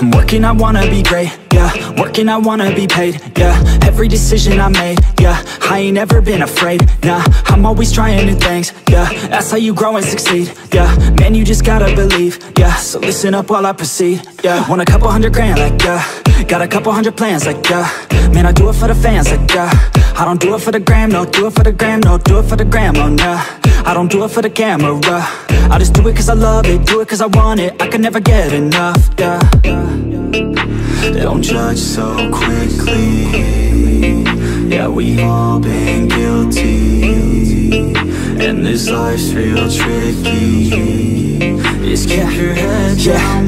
I'm working, I wanna be great, yeah. Working, I wanna be paid, yeah. Every decision I made, yeah. I ain't ever been afraid, nah. I'm always trying new things, yeah. That's how you grow and succeed, yeah. Man, you just gotta believe, yeah. So listen up while I proceed, yeah. Want a couple hundred grand, like, yeah. Got a couple hundred plans, like, yeah. Man, I do it for the fans, like, yeah I don't do it for the gram, no Do it for the gram, no Do it for the gram, oh, nah. I don't do it for the camera. I just do it cause I love it Do it cause I want it. I can never get enough, yeah. Don't judge so quickly. Yeah, we all been guilty. And this life's real tricky. Just keep your head down with I've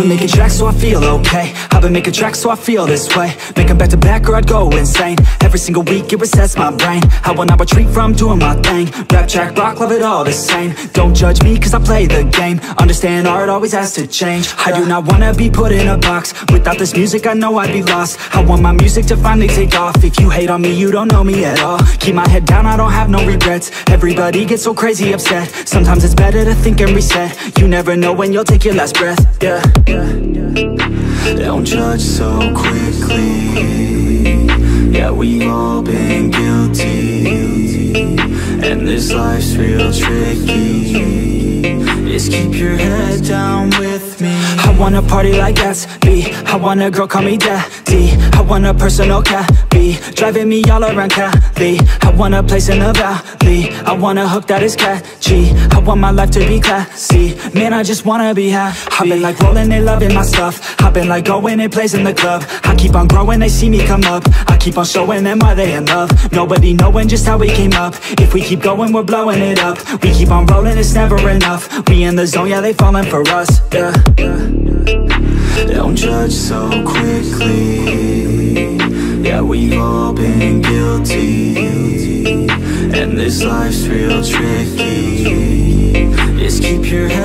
been making tracks so I feel okay. I've been making tracks so I feel this way. Make them back to back or I'd go insane. Every single week it resets my brain. I will not retreat from doing my thing. Rap, track, rock, love it all the same. Don't judge me cause I play the game. Understand art always has to change. I do not wanna be put in a box. Without this music I know I'd be lost. I want my music to finally take off. If you hate on me you don't know me at all. Keep my head down I don't have no regrets. Everybody gets so crazy upset. Sometimes it's better to think and reset. You never know when you'll take your last breath. Yeah. Don't judge so quickly. Yeah, we've all been guilty. And this life's real tricky. Just keep your head down with me. I wanna party like Gatsby I want a girl call me daddy I want a personal cabby Driving me all around Cali. I want a place in the valley. I want a hook that is catchy. I want my life to be classy. Man, I just wanna be happy. I've been like rolling, and loving my stuff. I've been like going and plays in the club. I keep on growing, they see me come up. I keep on showing them why they in love. Nobody knowing just how we came up. If we keep going, we're blowing it up. We keep on rolling, it's never enough. We in the zone, yeah, they falling for us. Yeah. Don't judge so quickly We've all been guilty. And this life's real tricky. Just keep your head